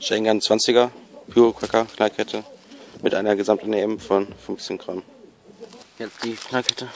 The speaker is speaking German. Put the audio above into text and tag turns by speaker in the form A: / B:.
A: Schengen 20er, Pyro-Cracker, Knallkette mit einer Gesamtnehmung von 15 Gramm. Jetzt die Knallkette.